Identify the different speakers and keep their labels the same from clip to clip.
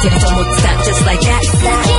Speaker 1: Get almost out just like that.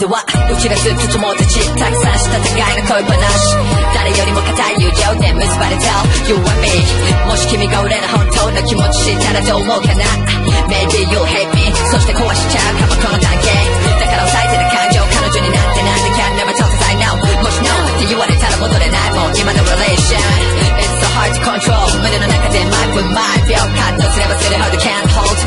Speaker 1: では打ち出すつつもたちたくさんした互いの恋話。誰よりも固い友情で結ばれた。You and me もし君が俺の本当の気持ち知ったらどう思うかな。Maybe you hate me そして壊しちゃうかもこの関係だから抑えてる感情彼女になってなんて Can never talk as I know もし No って言われたら戻れない。もう今の relation control. Within 낙하된 mic with my 벽 같은 쓰레바 I can't hold.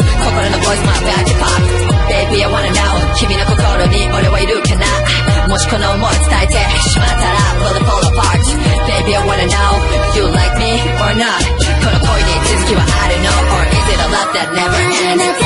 Speaker 1: Voice my back to pop Baby I wanna know. 君の心に俺はいるかなもしこの思い伝えてしまったら Will it fall apart. Baby I wanna know. You like me or not? Or is it a love that never ends?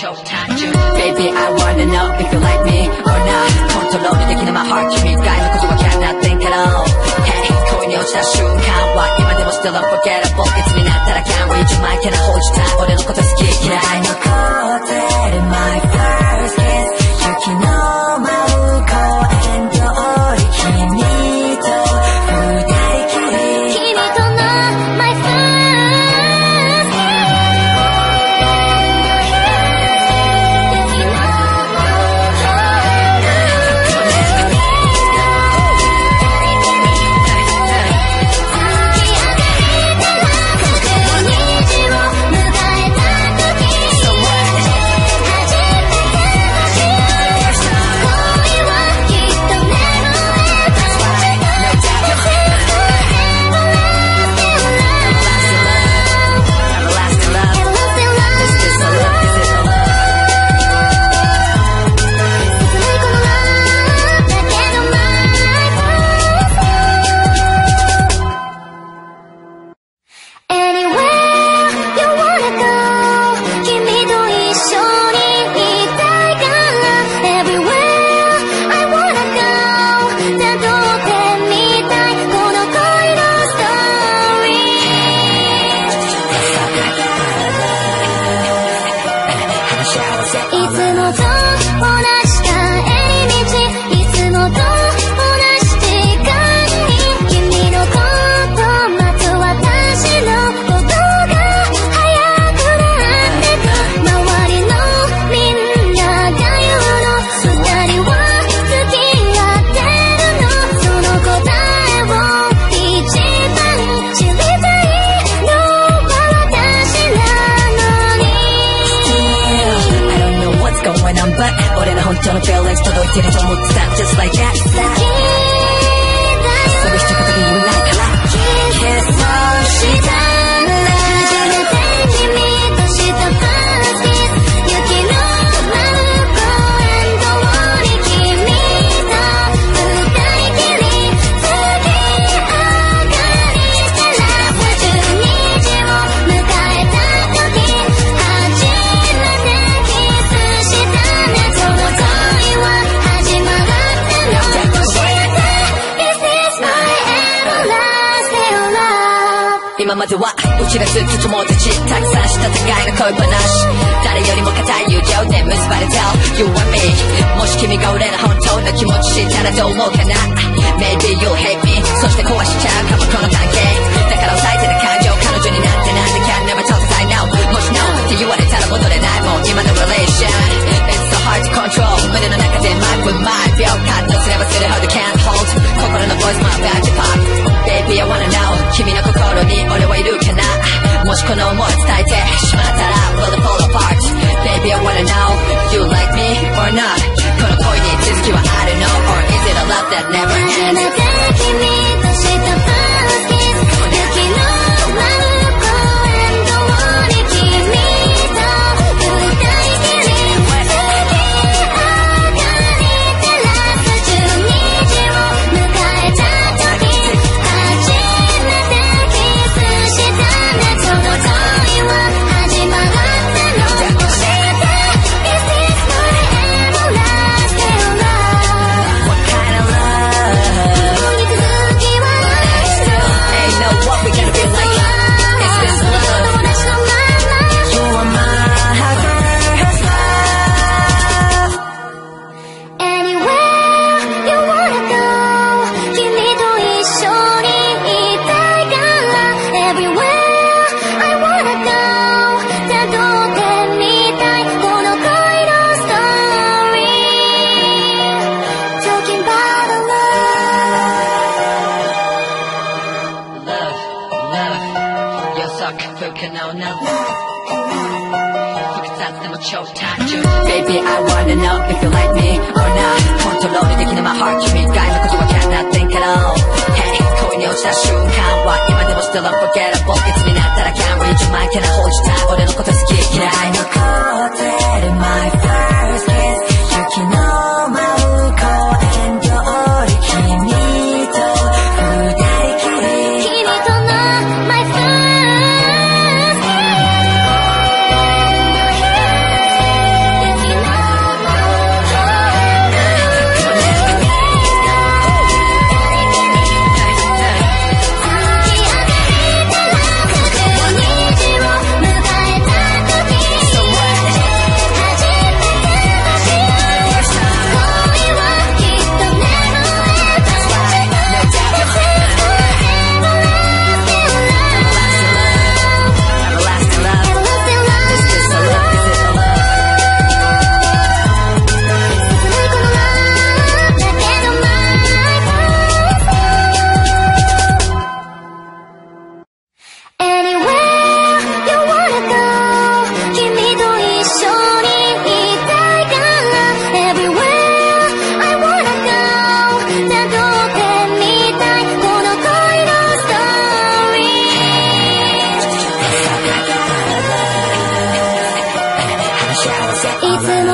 Speaker 1: Baby, I wanna know if you like me or not. Control over the in my heart. You guy, look who I cannot think at all. Hey, coin your chest, shoot, count. Why am I still unforgettable? It's me not that I can't wait. You might can I hold you tight? Or look of the skin. I'm a cold, my first kiss.
Speaker 2: You.
Speaker 1: Don't feel like to the wicked, don't move that just like that. that. で
Speaker 2: は
Speaker 1: 打ち出すつもたちたくさんした互いの恋話。誰よりも固い友情で結ばれた。You and me もし君が俺の本当の気持ち知ったらどう思うかな。なもしこの思い伝えてしまったら Will it fall apart Baby I wanna know You like me or not この恋に続きはあるの Or is it a love that never ends 初めて君とした Suckerbrücke now now Baby, I wanna know if you like me or not 컨트롤이 in my heart heartbeat Guy, look at you, I cannot think at all Hey, coin your that shoe count Why am I the still unforgettable? It's me, not that I can't reach you, man Can I hold you tight? Or the look 어려놓고 더 스킬
Speaker 2: Can I know my first kiss? You
Speaker 1: can know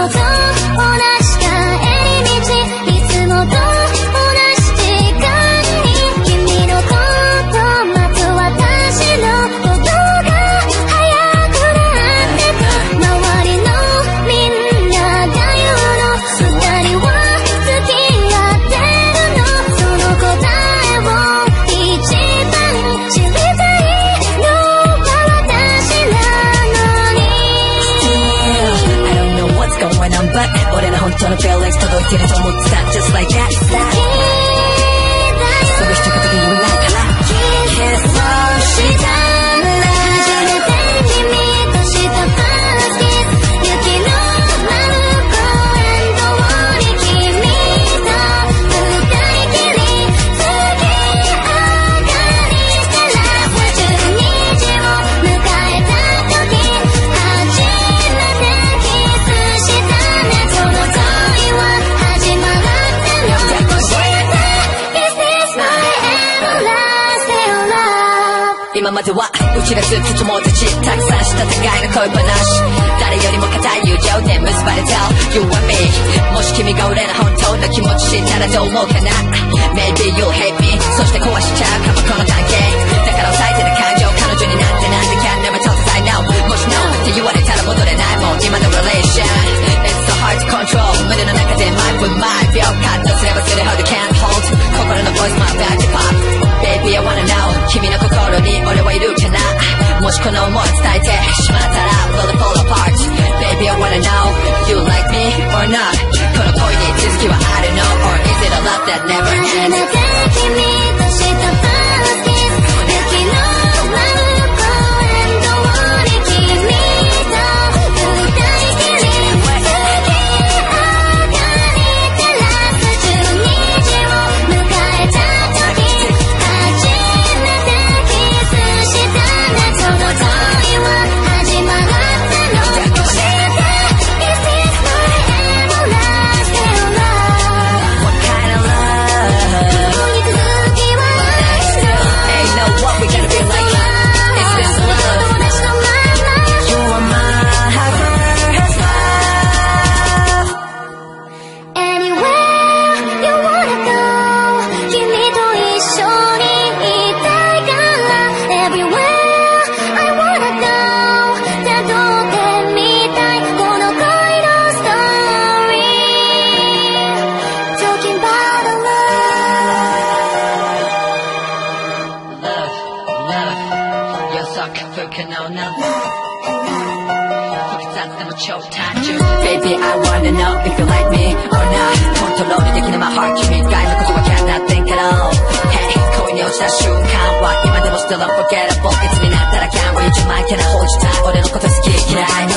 Speaker 1: 젖어 Get it almost that just like that.
Speaker 2: ま
Speaker 1: では打ち出す土もたちたくさんした互いの恋話。誰よりも固い友情で結ばれた。You and me もし君が俺の本当の気持ち知ったらどう思うかな。Maybe you'll hate me そして壊しちゃうかもこの関係。だから抑えてた感情。彼女になってなんて can never talk as I know もし No って言われロールできない my heart 君以外のことは can't not think at all Hey 恋に落ちた瞬間は今でも still unforgettable いつになったら can't read your mind can I hold you tight 俺のこと好き嫌い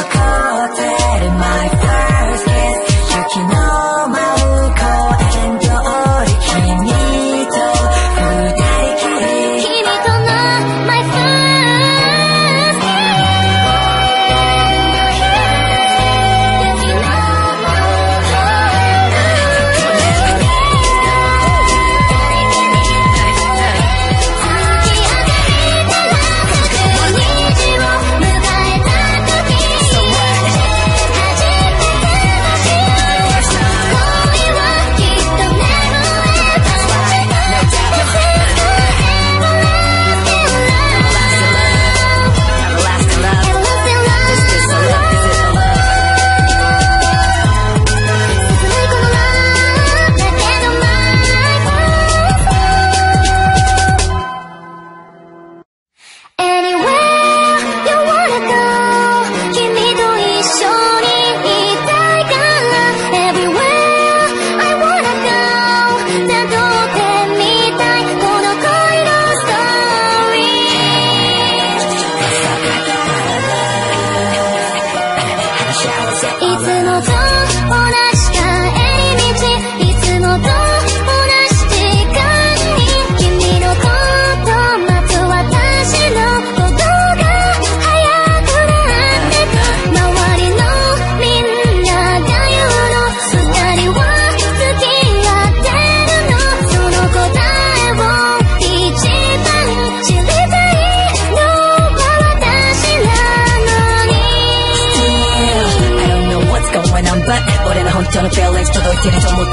Speaker 3: Quieren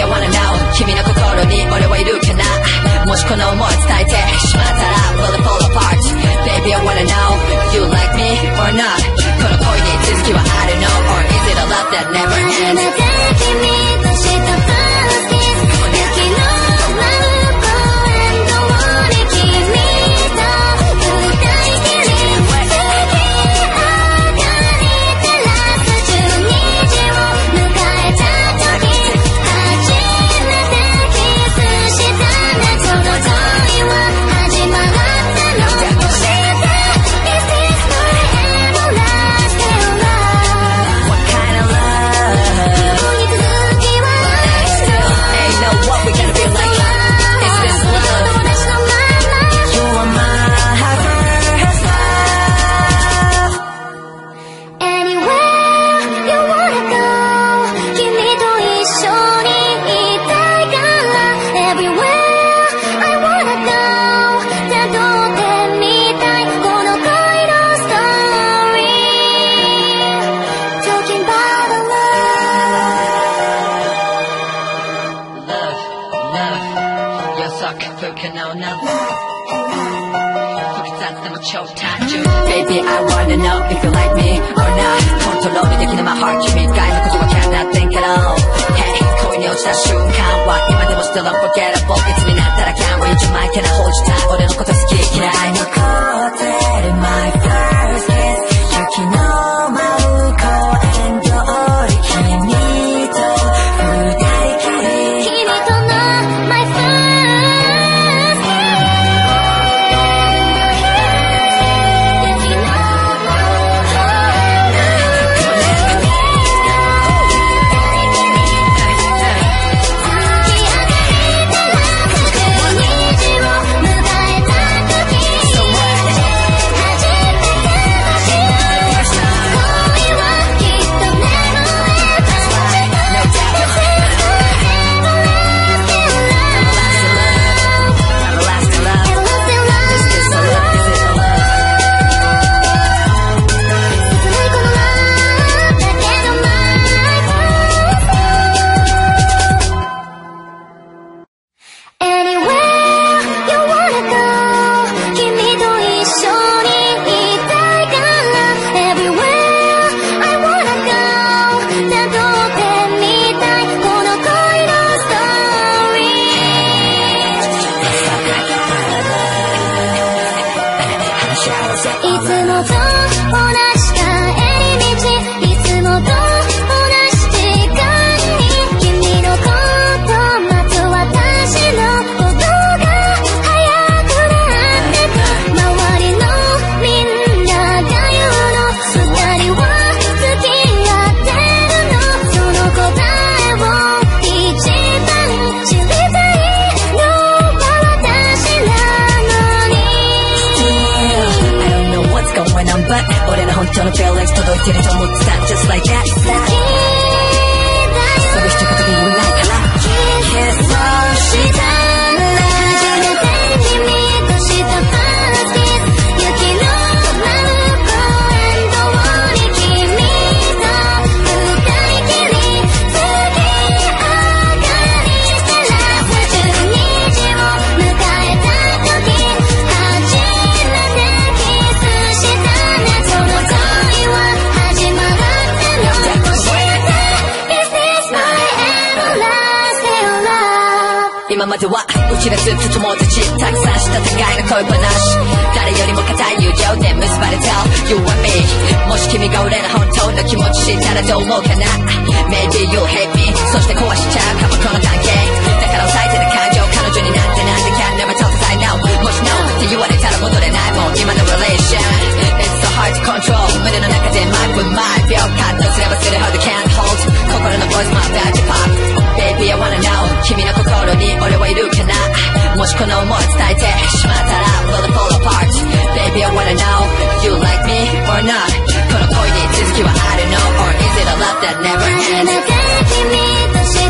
Speaker 3: that never ends. or not. I don't know. Or is it a love that never ends?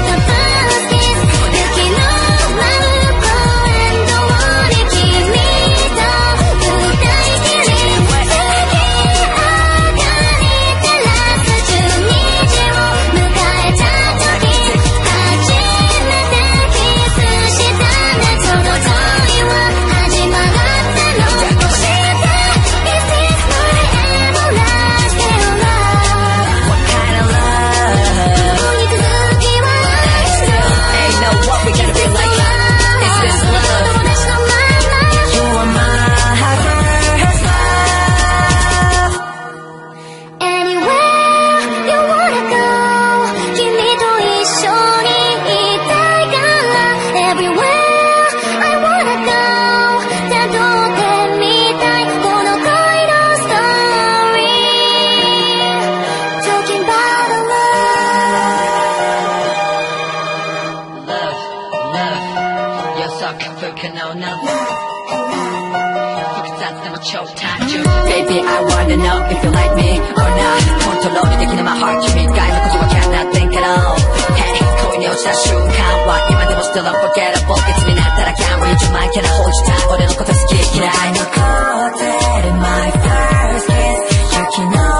Speaker 1: 人のポケット
Speaker 3: ポケツになったら Can't reach my can I hold you tight 俺のこと好き嫌い残ってる my first kiss 雪の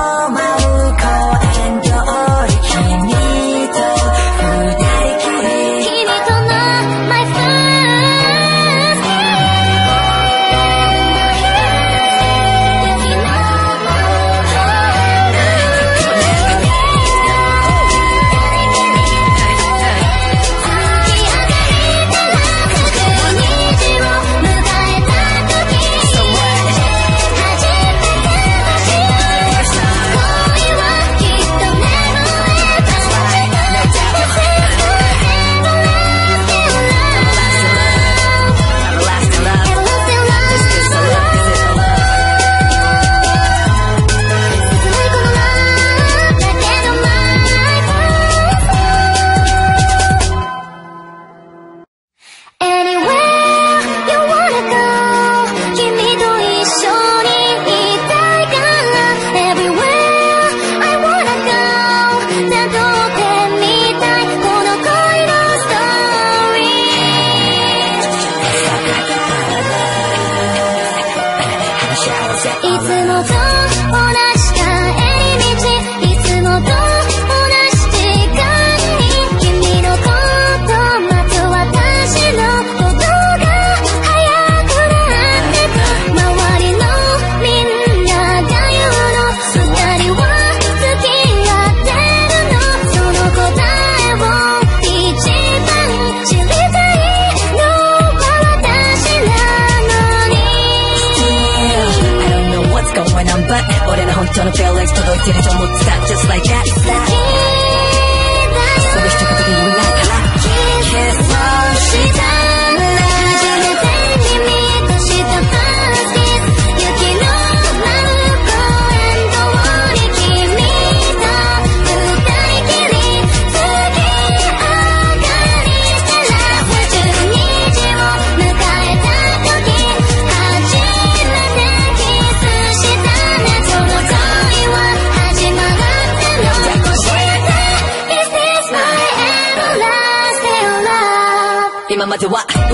Speaker 3: Did it almost stop just like that?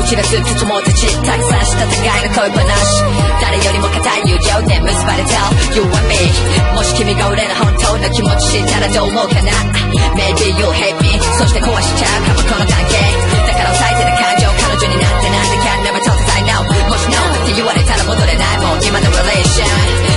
Speaker 3: 散ら
Speaker 1: すつつもたちたくさんした互いの恋話。誰よりも固い友情で結ばれた。You and me もし君が俺の本当の気持ち知ったらどう思うかな。Maybe you hate me そして壊しちゃうかもこの関係だから抑えてる感情。彼女になってなんて Can't never talk as I know もし No って言われたら戻れないもう今の relation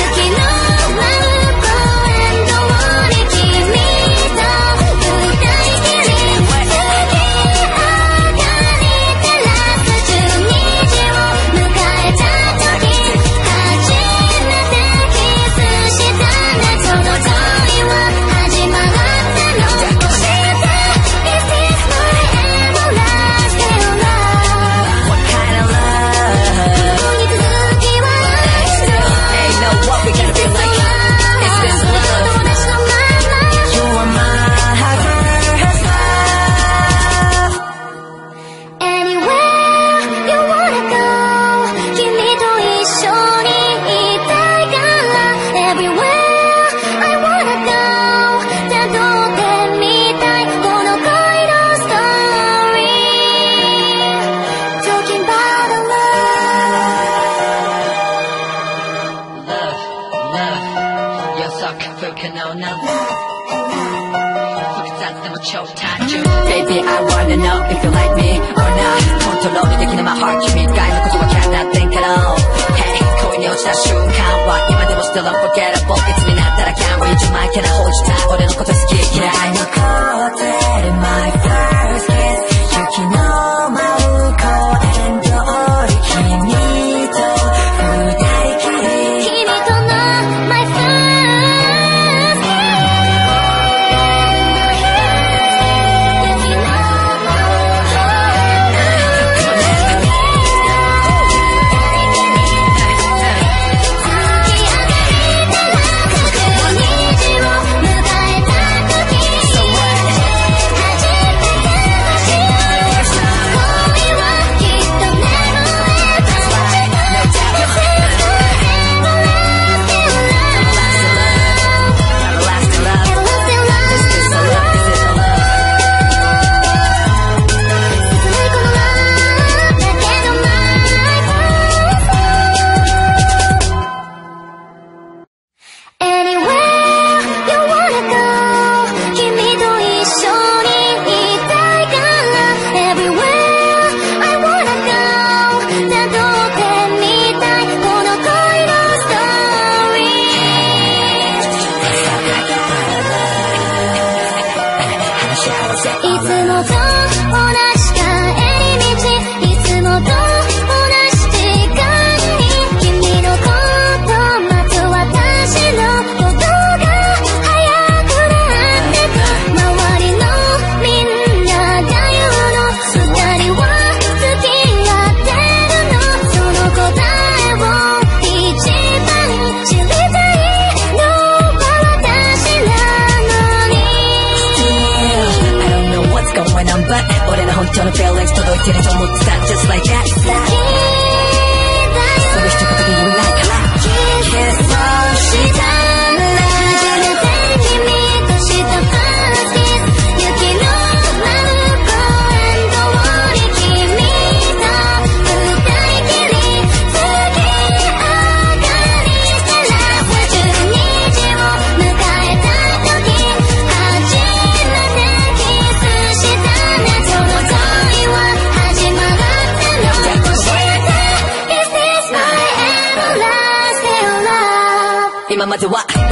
Speaker 1: Don't fail legs to don't just like that.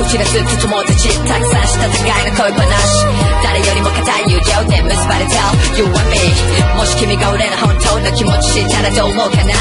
Speaker 1: 切ら
Speaker 2: ずと友達た
Speaker 1: くさんした互いの恋話。誰よりも固い友情で結ばれた You and me もし君が俺の本当の気持ち知ったらどう思うかな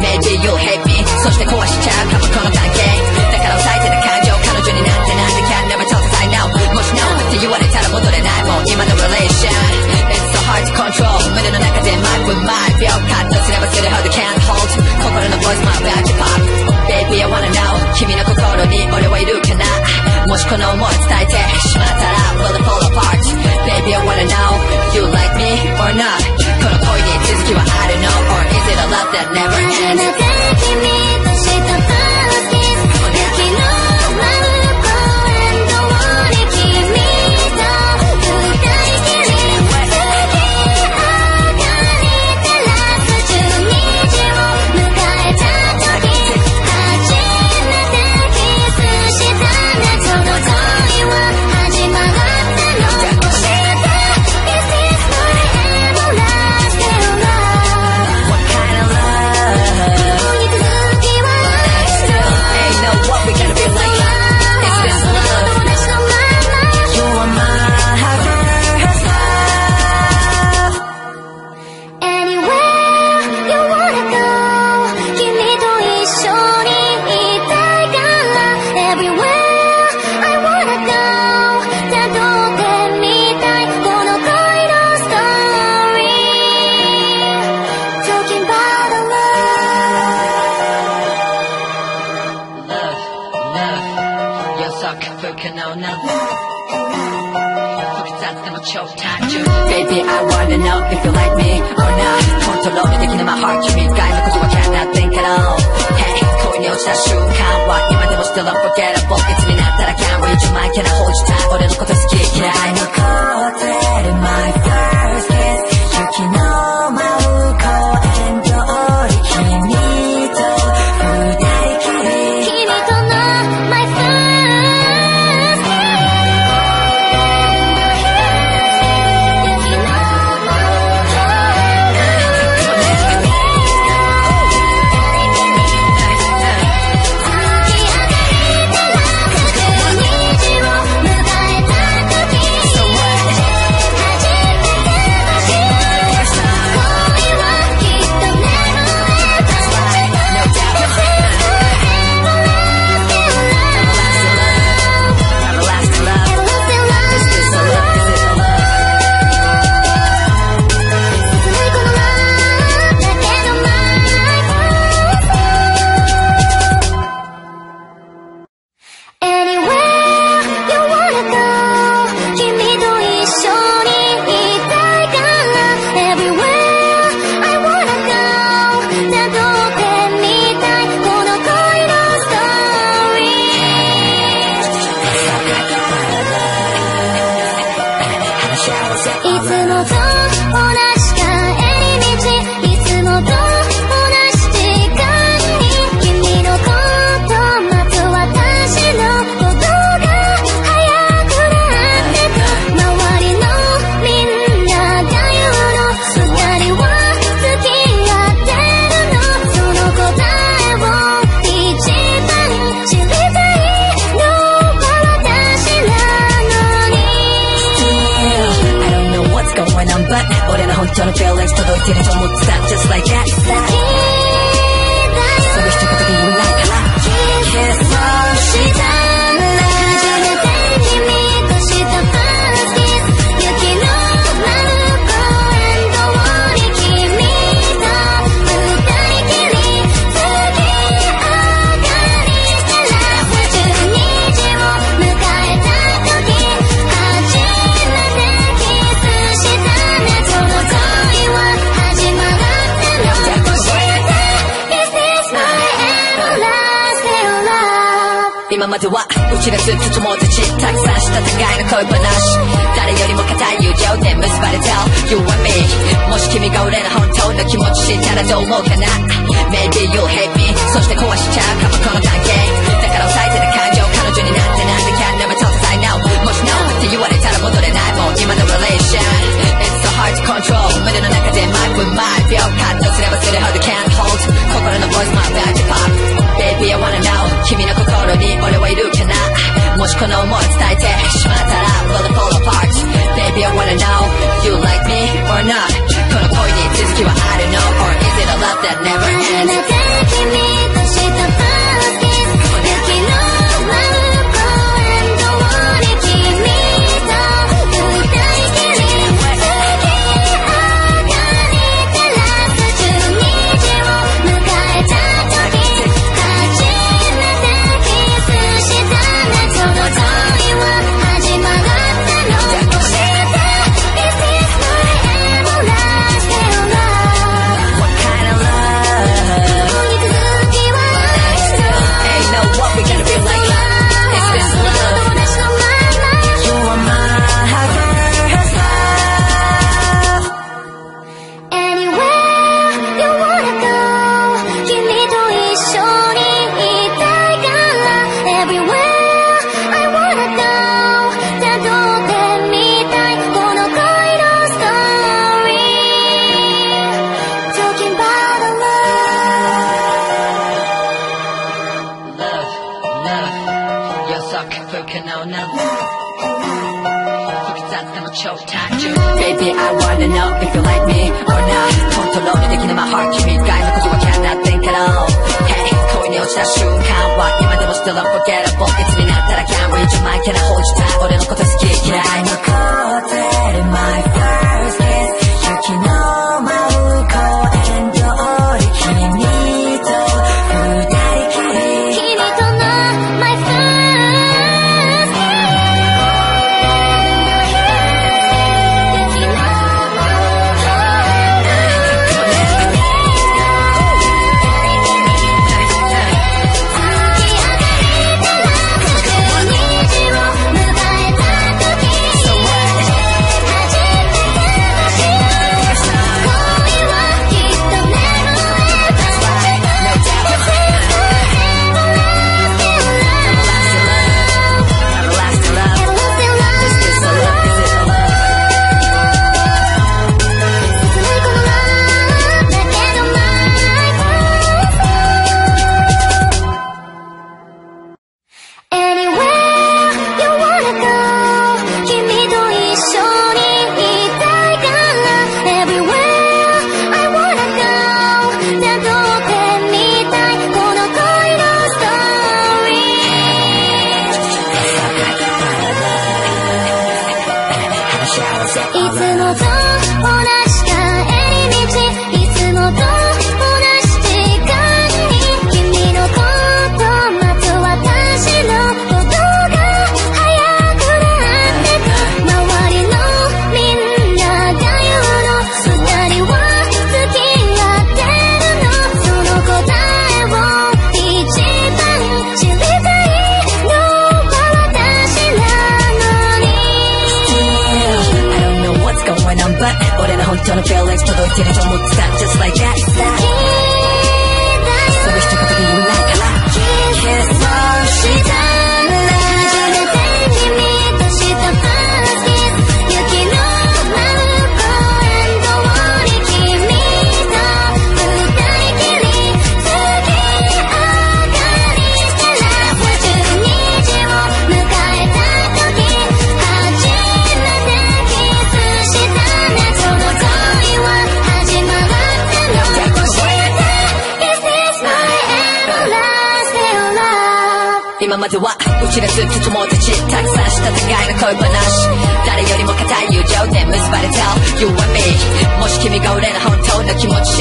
Speaker 1: ？Maybe you hate me そして壊しちゃうかもこの関係。だから抑えてた感情彼女になってなんて Can't never talk as I now もし No って言われたら戻れない。もう今の relation hard to control. 왜는 난 아까 제 말과 말벽 같은 쓰레기 쓰레기 can't hold? 코코로는 voice my back to pop Baby I wanna know. 君の心に俺はいるかなもしこの思い伝えてしまったら Will it fall apart. Baby I wanna know. You like me or not? この恋に続きは I don't know. Or is it a love that never ends?
Speaker 2: 君とした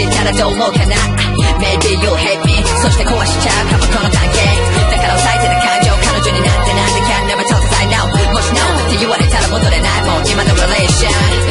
Speaker 2: 知っらどう思うかな？Maybe you'll hate me. そして壊しちゃうか
Speaker 1: もこの
Speaker 2: 関係。だから抑えてた感情彼女になってなんて Can't never talk as
Speaker 1: I know もし No って言われたら戻れない
Speaker 2: もう今の
Speaker 1: relation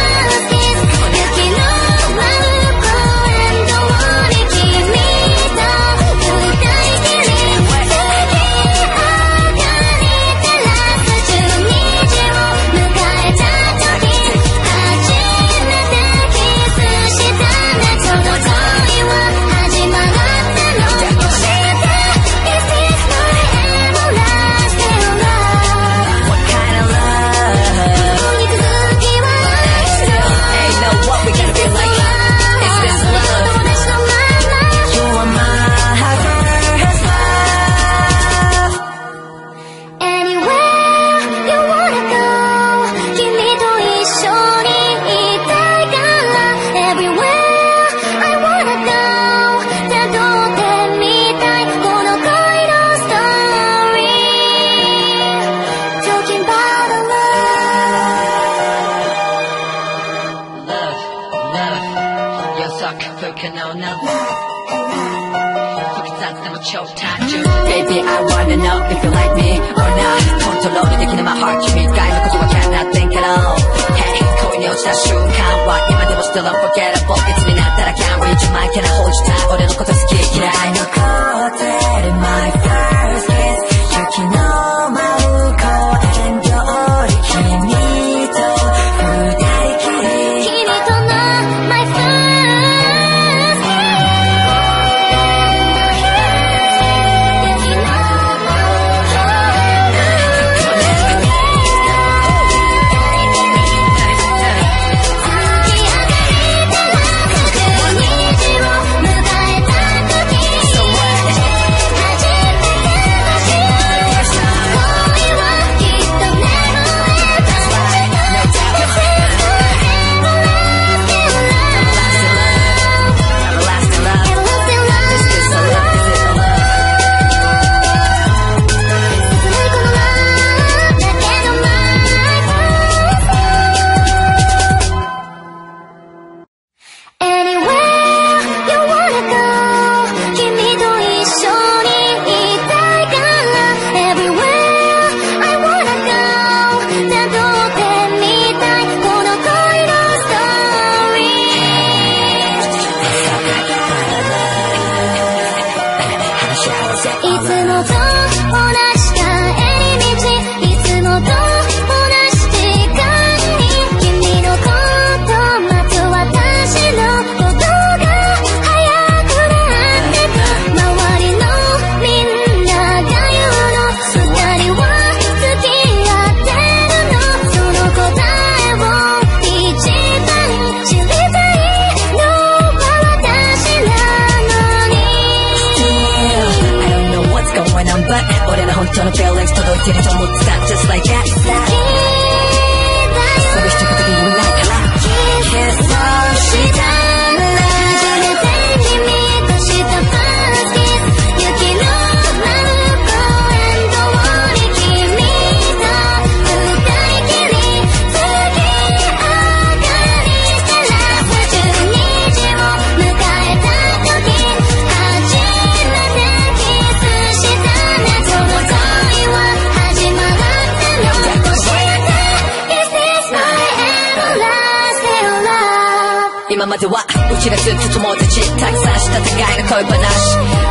Speaker 1: では打ち出すつつもたくさんした互いの恋話。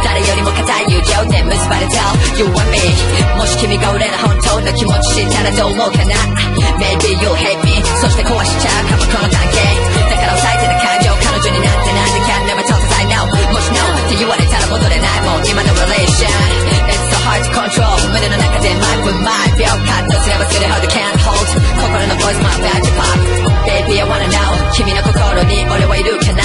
Speaker 1: 誰よりも固い友情で結ばれた。You and me もし君が俺の本当の気持ち知ったらどう思うかな。Maybe you'll hate me そして壊しちゃうかもこの関係だから抑えてた感情彼女になってなんで can never talk as I know もし No って言われたら戻れないもん。今の relation It's so hard to control 胸の中で my foot my 秒カットすればするほど can't hold 心の voice my bad to pop Baby I wanna know 君の心に俺はいるかな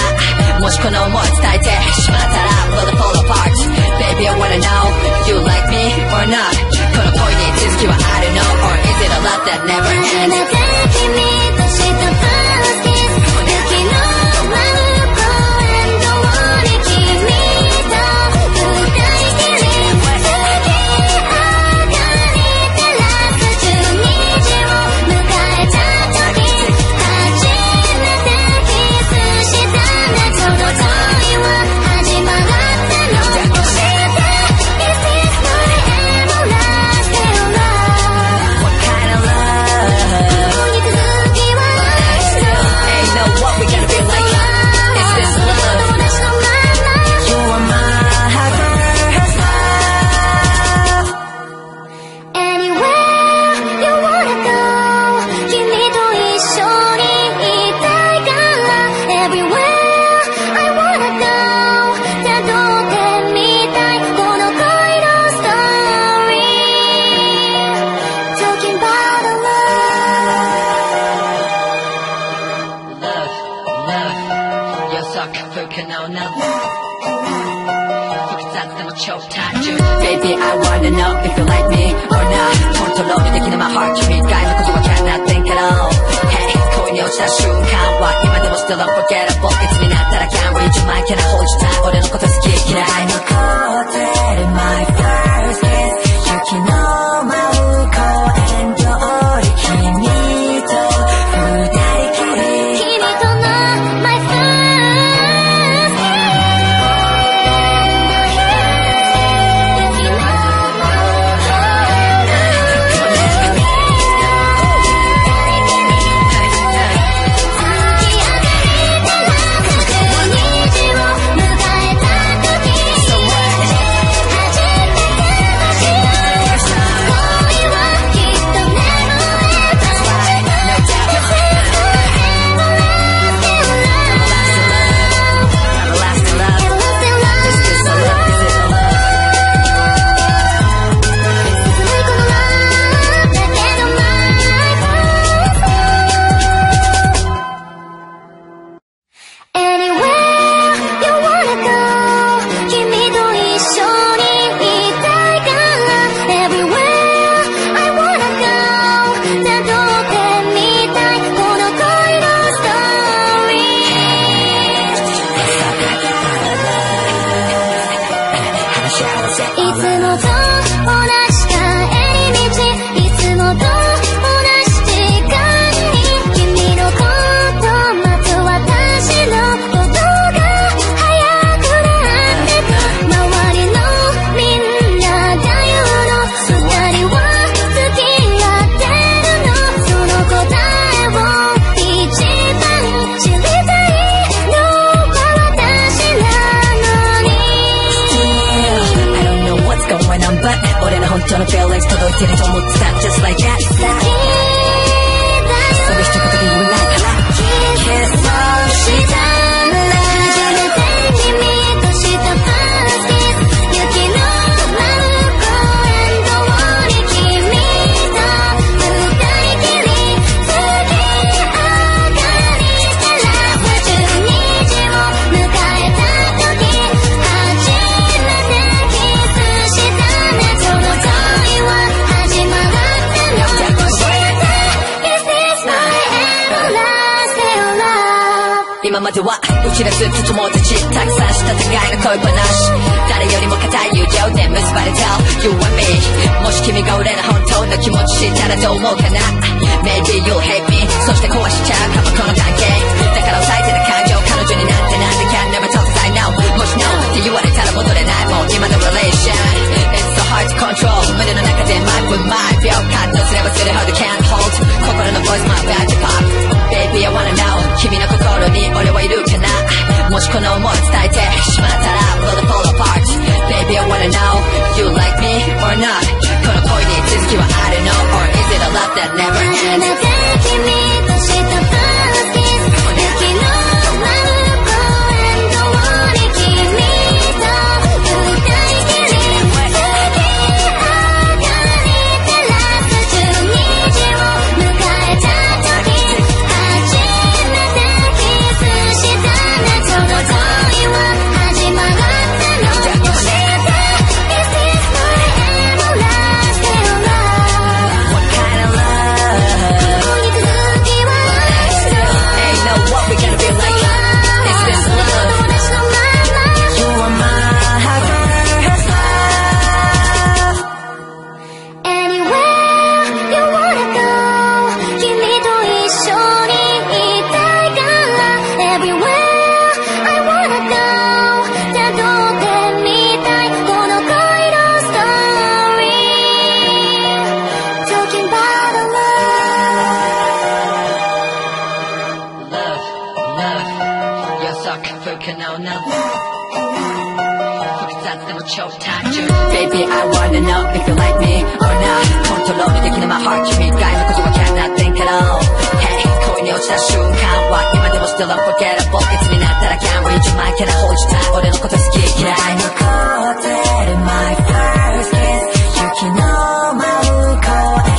Speaker 1: もしこの思い伝えてしまったら Will it fall apart Baby I wanna know You like me or not この恋に続きはあるの Or is it a love that never
Speaker 2: 初
Speaker 1: ends
Speaker 2: めて君とした first 今
Speaker 1: ま
Speaker 2: では打ち出すつもたち。たくさんした互いの恋話。誰よりも固い友情で結ばれた。You and me もし君が俺の本当の気持ち知ったらどう思うかな。Maybe you'll hate me そして壊しちゃうかもこの関係だから抑えてた感情彼女になってなんで can never talk as I know もし No って言われたら戻れない。もん今の relation hard to control 胸の中で my foot my 秒カットすればするほど can't hold 心の voice my bad to pop Baby I wanna know 君の心に俺はいるかなもしこの思い伝えてしまったら Will it fall apart Baby I wanna know You like me or not この恋に続きはあるの Or is it a love that never
Speaker 1: 初
Speaker 2: ends
Speaker 1: めて君とした
Speaker 2: Baby, I wanna know if you like me or not. 컨트롤 in my heart, you mean guy, because I cannot think at all. Hey, 거인이 어찌나 순간 와, 이만 되면 still unforgettable. It's me, not that I can't reach my can I hold you tight, 어려놓고 I'm my first kiss. You can know my cold.